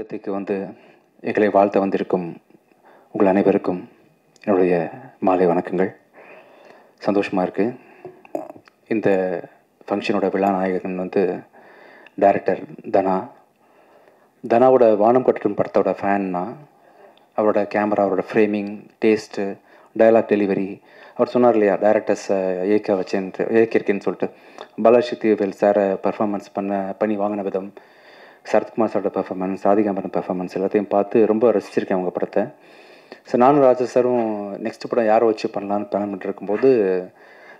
சங்கத்துக்கு வந்து எங்களை வாழ்த்த வந்திருக்கும் உங்கள் அனைவருக்கும் என்னுடைய மாலை வணக்கங்கள். சந்தோஷமாக இருக்குது இந்த ஃபங்க்ஷனோட விழா நாயகன் வந்து டைரக்டர் தனா. தனாவோட வானம் கட்டடும் படத்தோட ஃபேன்னா அவரோட கேமரா அவரோட ஃப்ரேமிங் டேஸ்ட்டு டயலாக் டெலிவரி அவர் சொன்னார் இல்லையா டேரக்டர்ஸை இயக்க வச்சேன்ட்டு இயக்கியிருக்கேன்னு சொல்லிட்டு. பாலாசக்தி வேல் சாரை பர்ஃபார்மன்ஸ் பண்ண பண்ணி வாங்கின விதம். சரத்குமார் சாரோட பெர்ஃபார்மன்ஸ் ராதிகாம்பரன் பெர்ஃபார்மன்ஸ் எல்லாத்தையும் பார்த்து ரொம்ப ரசிச்சிருக்கேன் அவங்க படத்தை. ஸோ நானும் ராஜா சாரும் நெக்ஸ்ட் படம் யாரை வச்சு பண்ணலான்னு பிளான் பண்ணிட்டுருக்கும்போது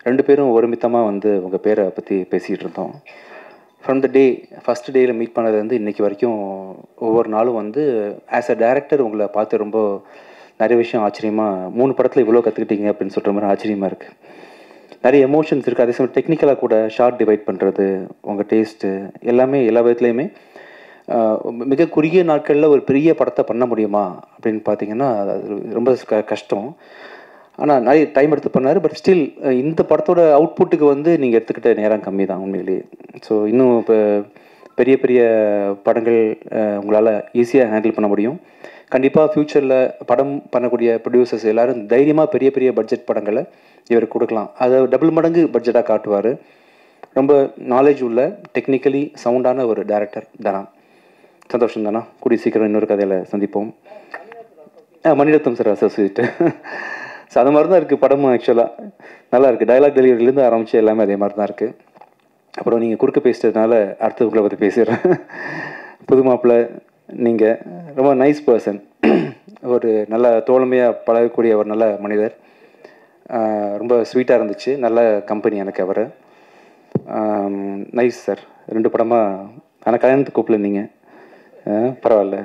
ரெண்டு பேரும் ஒருமித்தமாக வந்து உங்கள் பேரை பற்றி பேசிகிட்டு இருந்தோம். ஃப்ரம் த டே ஃபஸ்ட் டேயில் மீட் பண்ணது வந்து இன்றைக்கி வரைக்கும் ஒவ்வொரு நாளும் வந்து ஆஸ் அ டேரக்டர் உங்களை பார்த்து ரொம்ப நிறைய விஷயம் ஆச்சரியமாக மூணு படத்தில் இவ்வளோ கற்றுக்கிட்டீங்க அப்படின்னு சொல்கிற மாதிரி ஆச்சரியமாக இருக்குது நிறைய எமோஷன்ஸ் இருக்குது அதே சமயம் டெக்னிக்கலாக கூட ஷார்ட் டிவைட் பண்ணுறது உங்கள் டேஸ்ட்டு எல்லாமே எல்லா விதத்துலேயுமே மிக குறுகிய நாட்களில் ஒரு பெரிய படத்தை பண்ண முடியுமா அப்படின்னு பார்த்தீங்கன்னா அது ரொம்ப க கஷ்டம். ஆனால் நிறைய டைம் எடுத்து பண்ணார் பட் ஸ்டில் இந்த படத்தோட அவுட்புட்டுக்கு வந்து நீங்கள் எடுத்துக்கிட்ட நேரம் கம்மி தான் உண்மையிலேயே. ஸோ இன்னும் இப்போ பெரிய பெரிய படங்கள் உங்களால் ஈஸியாக ஹேண்டில் பண்ண முடியும். கண்டிப்பாக ஃப்யூச்சரில் படம் பண்ணக்கூடிய ப்ரொடியூசர்ஸ் எல்லோரும் தைரியமாக பெரிய பெரிய பட்ஜெட் படங்களை இவர் கொடுக்கலாம். அதை டபுள் மடங்கு பட்ஜெட்டாக காட்டுவார். ரொம்ப நாலேஜ் உள்ள டெக்னிக்கலி சவுண்டான ஒரு டேரக்டர் தனா சந்தோஷம் தானா கூடிய சீக்கிரம் இன்னொரு கதையில் சந்திப்போம். மணிரத்னம் சார் அசோசியேட்டு ஸோ அது மாதிரி தான் இருக்குது படமும் ஆக்சுவலாக நல்லா இருக்குது டைலாக் டெலிவரிலேருந்து ஆரம்பித்து எல்லாமே அதே மாதிரி தான் இருக்குது அப்புறம் நீங்கள் குறுக்க பேசிட்டதுனால அடுத்தவங்களை பற்றி பேசிடுறேன். புது மாப்பிள்ளை நீங்கள் ரொம்ப நைஸ் பர்சன் ஒரு நல்ல தோழமையாக பழகக்கூடிய ஒரு நல்ல மனிதர். ரொம்ப ஸ்வீட்டாக இருந்துச்சு. நல்ல கம்பெனி எனக்கு அவர். நைஸ் சார் ரெண்டு படமாக ஆனால் கல்யாணத்துக்கு கூப்பிடல நீங்கள் பரவாயில்ல.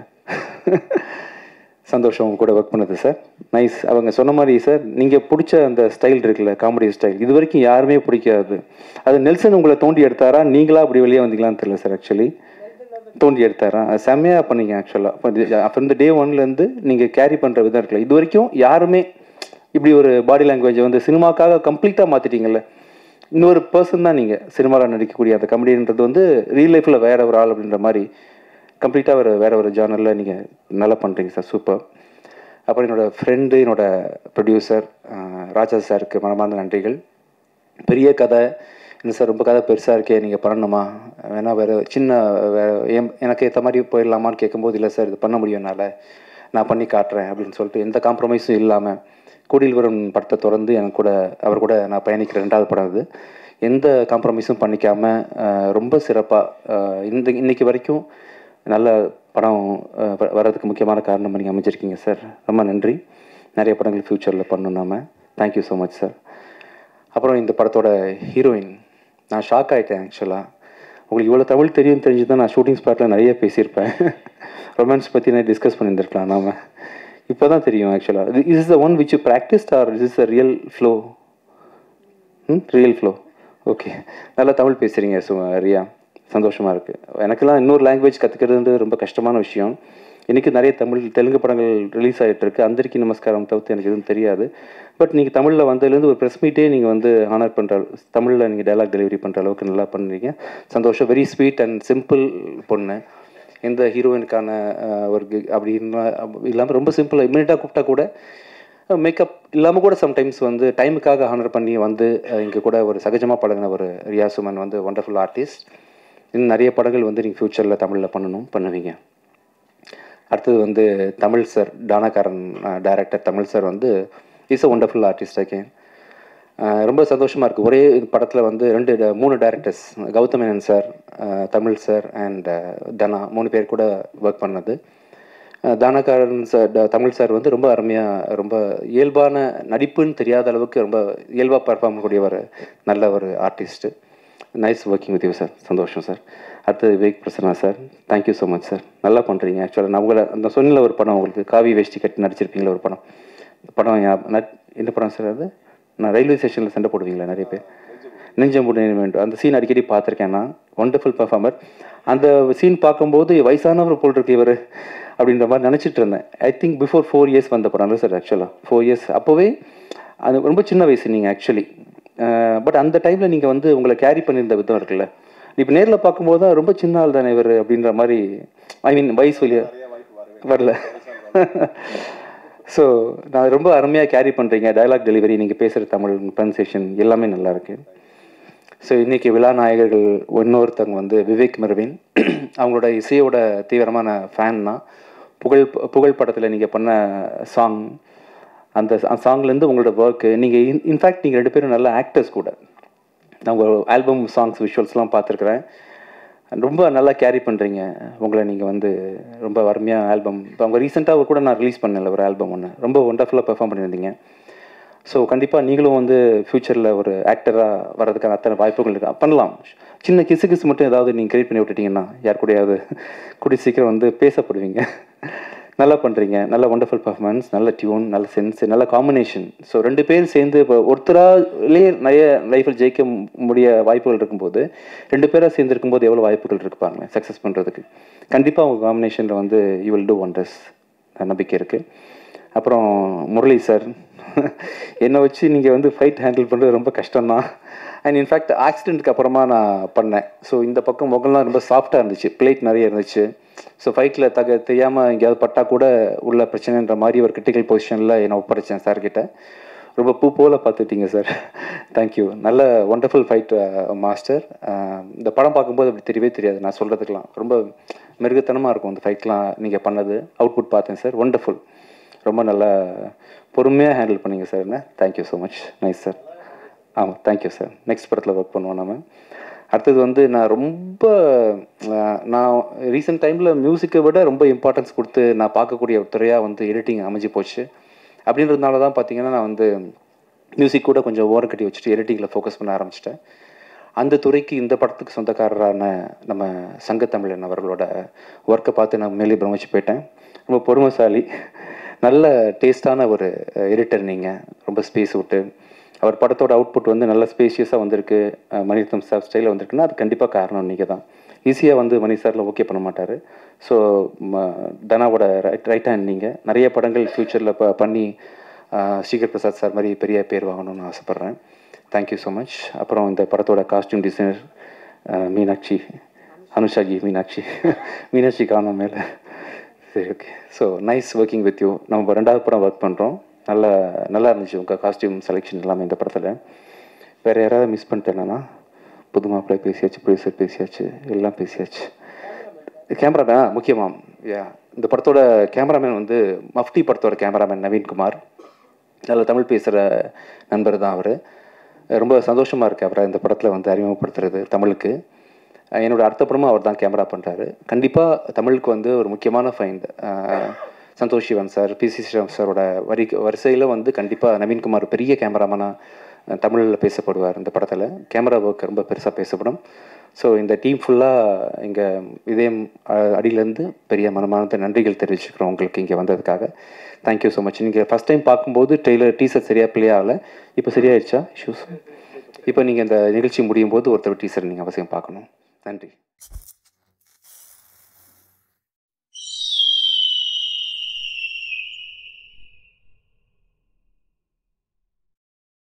சந்தோஷம் உங்க கூட ஒர்க் பண்ணுது சார் நைஸ் அவங்க சொன்ன மாதிரி சார் நீங்கள் பிடிச்ச அந்த ஸ்டைல் இருக்குல்ல காமெடி ஸ்டைல் இது வரைக்கும் யாருமே பிடிக்காது. அது நெல்சன் உங்களை தோண்டி எடுத்தாரா? நீங்களா அப்படி வெளியே வந்தீங்களான்னு தெரியல சார் ஆக்சுவலி தோண்டி எடுத்தாரா? செம்மையாக பண்ணீங்க ஆக்சுவலாக அப்போ இந்த டே ஒன்லேருந்து நீங்கள் கேரி பண்ணுற விதம் இருக்குல்ல இது வரைக்கும் யாருமே இப்படி ஒரு பாடி லாங்குவேஜை வந்து சினிமாக்காக கம்ப்ளீட்டாக மாற்றிட்டீங்கல்ல இன்னொரு பர்சன் தான் நீங்கள் சினிமாவில் நடிக்கக்கூடிய அந்த கமெடின்றது வந்து ரியல் லைஃப்பில் வேற ஒரு ஆள் அப்படின்ற மாதிரி. கம்ப்ளீட்டாக ஒரு வேறு ஒரு ஜேர்னலில் நீங்கள் நல்லா பண்ணுறீங்க சார் சூப்பர் அப்புறம் என்னோடய ஃப்ரெண்டு என்னோடய ப்ரொடியூசர் ராஜா சாருக்கு மனமார்ந்த நன்றிகள். பெரிய கதை. இல்லை சார் ரொம்ப கதை பெருசாக இருக்கே நீங்கள் பண்ணணுமா? வேணா வேறு சின்ன எனக்கு ஏற்ற மாதிரி போயிடலாமான்னு கேட்கும்போது இல்லை சார் இது பண்ண முடியும் என்னால். நான் பண்ணி காட்டுறேன் அப்படின்னு சொல்லிட்டு எந்த காம்ப்ரமைஸும் இல்லாமல் கூடியில் வரும் படத்தை தொடர்ந்து எனக்கு கூட அவர் கூட நான் பயணிக்கிற ரெண்டாவது படம் அது. எந்த காம்ப்ரமைஸும் பண்ணிக்காமல் ரொம்ப சிறப்பாக இந்த இன்றைக்கி வரைக்கும் நல்ல படம் வர்றதுக்கு முக்கியமான காரணம் நீங்கள் அமைச்சிருக்கீங்க சார். ரொம்ப நன்றி. நிறைய படங்கள் ஃப்யூச்சரில் பண்ணணும் நாம. தேங்க்யூ ஸோ மச் சார் அப்புறம் இந்த படத்தோட ஹீரோயின் நான் ஷாக் ஆகிட்டேன் ஆக்சுவலாக உங்களுக்கு இவ்வளோ தமிழ் தெரியும் தெரிஞ்சு தான் நான் ஷூட்டிங் ஸ்பாட்டில் நிறைய பேசியிருப்பேன். ரொமான்ஸ் பற்றி நான் டிஸ்கஸ் பண்ணியிருந்திருக்கலாம் நாம். இப்போ தான் தெரியும் ஆக்சுவலாக is is the one which you practised or is is a real flow hmm real flow okay நல்லா தமிழ் பேசுகிறீங்க சு ரியா. சந்தோஷமாக இருக்குது எனக்கெல்லாம் இன்னொரு லாங்குவேஜ் கற்றுக்கிறது ரொம்ப கஷ்டமான விஷயம். இன்றைக்கி நிறைய தமிழ் தெலுங்கு படங்கள் ரிலீஸ் ஆகிட்டு இருக்கு நமஸ்காரம் தவிர்த்து எனக்கு எதுவும் தெரியாது. பட் நீங்கள் தமிழில் வந்ததுலேருந்து ஒரு ப்ரெஸ் மீட்டே நீங்கள் வந்து ஆனர் பண்ணுற தமிழில் நீங்கள் டைலாக் டெலிவரி பண்ணுற அளவுக்கு நல்லா பண்ணுறீங்க சந்தோஷம். வெரி ஸ்வீட் அண்ட் சிம்பிள் பொண்ணு. எந்த ஹீரோயினுக்கான ஒரு அப்படி இல்லாமல் ரொம்ப சிம்பிளாக இம்மிடியட்டாக கூப்பிட்டா கூட மேக்கப் இல்லாமல் கூட சம்டைம்ஸ் வந்து டைமுக்காக ஹானர் பண்ணி வந்து இங்கே கூட ஒரு சகஜமாக பழகின ஒரு ரியாசுமன் வந்து ஒண்டர்ஃபுல் ஆர்டிஸ்ட் இன்னும் நிறைய படங்கள் வந்து நீங்கள் ஃப்யூச்சரில் தமிழில் பண்ணணும் பண்ணுவீங்க. அடுத்தது வந்து Tamil sir Taanakkaran director Tamil sir வந்து is a wonderful artist again ரொம்ப சந்தோஷமாக இருக்குது ஒரே படத்தில் வந்து ரெண்டு மூணு directors Gautham Menon sir Tamil sir and Dhana மூணு பேர் கூட ஒர்க் பண்ணது. தானகாரன் சார் தமிழ் சார் வந்து ரொம்ப அருமையாக ரொம்ப இயல்பான நடிப்புன்னு தெரியாத அளவுக்கு ரொம்ப இயல்பாக பர்ஃபார்ம் பண்ணக்கூடிய ஒரு நல்ல ஒரு artist nice working with you sir சந்தோஷம் சார் அடுத்து Vivek Prasanna sir thank you so much sir நல்லா பண்ணுறீங்க ஆக்சுவலாக நான் உங்களை அந்த சொன்னில் ஒரு படம் உங்களுக்கு காவி வேஷ்டி கட்டி நடிச்சிருப்பீங்களா ஒரு படம்? படம் என்ன படம் சார் அது? நான் ரயில்வே ஸ்டேஷனில் சண்டை போடுவீங்களா நிறைய பேர்? நெஞ்சம்புடி வேண்டும் அந்த சீன் அடிக்கடி பார்த்துருக்கேன் நான். ஒண்டர்ஃபுல் பர்ஃபார்மர் அந்த சீன் பார்க்கும்போது வயசானவர் போல் இருக்கு இவர் அப்படின்ற மாதிரி நினச்சிட்டு இருந்தேன். I think before four years வந்த படம் சார் ஆக்சுவலாக ஃபோர் இயர்ஸ் அப்போவே அது ரொம்ப சின்ன வயசு நீங்கள் ஆக்சுவலி பட் அந்த டைமில் நீங்கள் வந்து உங்களை கேரி பண்ணியிருந்த விதம் இருக்குல்ல. இப்போ நேரில் பார்க்கும்போது தான் ரொம்ப சின்ன ஆள் தானே இவர் அப்படின்ற மாதிரி ஐ மீன் வயசு வழியாக வரல. ஸோ நான் ரொம்ப அருமையாக கேரி பண்ணுறீங்க டயலாக் டெலிவரி நீங்கள் பேசுகிற தமிழ் ப்ரொனன்சியேஷன் எல்லாமே நல்லாயிருக்கு ஸோ இன்றைக்கி விழா நாயகர்கள் இன்னொருத்தவங்க வந்து விவேக் மெர்வின். அவங்களோட இசையோட தீவிரமான ஃபேன் தான். புகழ் புகழ் படத்தில் நீங்கள் பண்ண சாங் அந்த சாங்லேருந்து உங்களோட ஒர்க்கு நீங்கள் இன் இன்ஃபேக்ட் நீங்கள் ரெண்டு பேரும் நல்ல ஆக்டர்ஸ் கூட. நான் உங்கள் ஆல்பம் சாங்ஸ் விஷுவல்ஸ்லாம் பார்த்துருக்குறேன். ரொம்ப நல்லா கேரி பண்ணுறீங்க உங்களை நீங்கள் வந்து ரொம்ப அருமையாக ஆல்பம் இப்போ அவங்க ரீசெண்டாக கூட நான் ரிலீஸ் பண்ணல ஒரு ஆல்பம் ஒன்று ரொம்ப ஒண்டர்ஃபுல்லாக பெர்ஃபார்ம் பண்ணியிருந்தீங்க. ஸோ கண்டிப்பாக நீங்களும் வந்து ஃப்யூச்சரில் ஒரு ஆக்டராக வர்றதுக்கான அத்தனை வாய்ப்புகள் இருக்கு. பண்ணலாம். சின்ன கிசு கிசு மட்டும் ஏதாவது நீங்கள் கிரியேட் பண்ணி விட்டுட்டீங்கன்னா யார் கூடயாவது கூடிய சீக்கிரம் வந்து பேசப்படுவீங்க. நல்லா பண்ணுறீங்க நல்ல ஒண்டர்ஃபுல் பர்ஃபார்மன்ஸ் நல்ல டியூன் நல்ல சென்ஸ் நல்ல காம்பினேஷன் ஸோ ரெண்டு பேர் சேர்ந்து இப்போ ஒருத்தராலே நிறைய லைஃப்பில் ஜெயிக்க முடிய வாய்ப்புகள் இருக்கும்போது ரெண்டு பேராக சேர்ந்து இருக்கும்போது எவ்வளோ வாய்ப்புகள் இருப்பாங்க சக்ஸஸ் பண்ணுறதுக்கு கண்டிப்பாக உங்கள் காம்பினேஷனில் வந்து யூ வில் டூ ஒண்டர்ஸ் நம்பிக்கை இருக்குது அப்புறம் முரளி சார் என்னை வச்சு நீங்கள் வந்து ஃபைட் ஹேண்டில் பண்ணுறது ரொம்ப கஷ்டம்தான். அண்ட் இன்ஃபேக்ட் ஆக்சிடென்ட்க்கு அப்புறமா நான் பண்ணேன். ஸோ இந்த பக்கம் முகம்லாம் ரொம்ப சாஃப்டாக இருந்துச்சு. பிளேட் நிறைய இருந்துச்சு. ஸோ ஃபைட்டில் தக தெரியாமல் எங்கேயாவது பட்டா கூட உள்ள பிரச்சனைன்ற மாதிரி ஒரு கிரிட்டிக்கல் பொசிஷனில் என்னை ஒப்படைச்சேன் சார்கிட்ட ரொம்ப பூ போல பார்த்துட்டீங்க சார் தேங்க்யூ நல்ல ஒண்டர்ஃபுல் ஃபைட் மாஸ்டர் இந்த படம் பார்க்கும்போது அப்படி தெரியவே தெரியாது. நான் சொல்கிறதுக்கெலாம் ரொம்ப மிருகத்தனமாக இருக்கும் அந்த ஃபைட்லாம் நீங்கள் பண்ணது. அவுட்புட் பார்த்தேன் சார் ஒண்டர்ஃபுல் ரொம்ப நல்லா பொறுமையாக ஹேண்டில் பண்ணிங்க சார் என்ன? Thank you so much nice sir ஆமாம் தேங்க்யூ சார் நெக்ஸ்ட் படத்தில் ஒர்க் பண்ணுவோம் நம்ம அடுத்தது வந்து நான் ரொம்ப நான் ரீசெண்ட் டைமில் மியூசிக்கை விட ரொம்ப இம்பார்ட்டன்ஸ் கொடுத்து நான் பார்க்கக்கூடிய ஒரு துறையாக வந்து எடிட்டிங் அமைஞ்சு போச்சு. அப்படின்றதுனால தான் பார்த்தீங்கன்னா நான் வந்து மியூசிக் கூட கொஞ்சம் ஓரம் கட்டி வச்சுட்டு எடிட்டிங்கில் ஃபோக்கஸ் பண்ண ஆரம்பிச்சிட்டேன். அந்த துறைக்கு இந்த படத்துக்கு சொந்தக்காரரான நம்ம சங்கத்தமிழன் அவர்களோட ஒர்க்கை பார்த்து நான் மேலே பிரமிச்சு போயிட்டேன். ரொம்ப பொறுமைசாலி. நல்ல டேஸ்டான ஒரு எடிட்டர் நீங்கள் ரொம்ப ஸ்பேஸ் விட்டு. அவர் படத்தோட அவுட்புட் வந்து நல்ல ஸ்பேஷியஸாக வந்திருக்கு. மணிரத்னம் சார் ஸ்டைலில் வந்திருக்குன்னா அது கண்டிப்பாக காரணம் நீங்கள் தான். ஈஸியாக வந்து மணி சாரில் ஓகே பண்ண மாட்டார். ஸோ தனாவோட ரைட் ரைட் ஹேண்ட் நீங்கள் நிறைய படங்கள் ஃப்யூச்சரில் ப பண்ணி ஸ்ரீகர் பிரசாத் சார் மாதிரி பெரிய பேர் வாங்கணும்னு ஆசைப்பட்றேன். தேங்க்யூ ஸோ மச் அப்புறம் இந்த படத்தோட காஸ்டியூம் டிசைனர் மீனாட்சி அனுஷாஜி மீனாட்சி. மீனாட்சி காணும் மேலே. சரி okay so nice working with you நம்ம ரெண்டாவது படம் ஒர்க் பண்ணுறோம் நல்லா நல்லா இருந்துச்சு உங்கள் காஸ்டியூம் செலெக்ஷன் எல்லாமே இந்த படத்தில். வேறு யாராவது மிஸ் பண்ணிட்டேன்னா புது மாப்பிள்ளை பேசியாச்சு ப்ரொடியூசர் பேசியாச்சு எல்லாம் பேசியாச்சு. கேமராமேன் முக்கியமாக யா இந்த படத்தோட கேமராமேன் வந்து மஃப்டி படத்தோட கேமராமேன் நவீன்குமார். நல்ல தமிழ் பேசுகிற நண்பர் தான் அவர். ரொம்ப சந்தோஷமாக இருக்குது அவரை இந்த படத்தில் வந்து அறிமுகப்படுத்துறது தமிழுக்கு. என்னோட அடுத்த படமும் அவர் தான் கேமரா பண்ணுறாரு கண்டிப்பாக தமிழுக்கு வந்து ஒரு முக்கியமான find Santosh Sivan sir P C Sreeram சாரோட வரி வரிசையில் வந்து கண்டிப்பாக நவீன்குமார் பெரிய கேமராமேனாக தமிழில் பேசப்படுவார் இந்த படத்தில். கேமரா ஒர்க் ரொம்ப பெருசாக பேசப்படும். ஸோ இந்த டீம் ஃபுல்லாக இங்கே இதயம் அடியிலேருந்து பெரிய மனமானத நன்றிகள் தெரிவிச்சுக்கிறோம் உங்களுக்கு இங்கே வந்ததுக்காக. தேங்க்யூ ஸோ மச் நீங்கள் ஃபஸ்ட் டைம் பார்க்கும்போது டெய்லர் டீசர் சரியாக ப்ளே ஆகலை. இப்போ சரியாயிடுச்சா? இஷ்யூஸ் இப்போ நீங்கள் இந்த நிகழ்ச்சி முடியும் போது ஒருத்தர் டீசர் நீங்கள் அவசியம் பார்க்கணும். நன்றி.